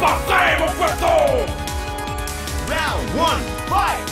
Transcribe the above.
pasaremos! Round one, fight!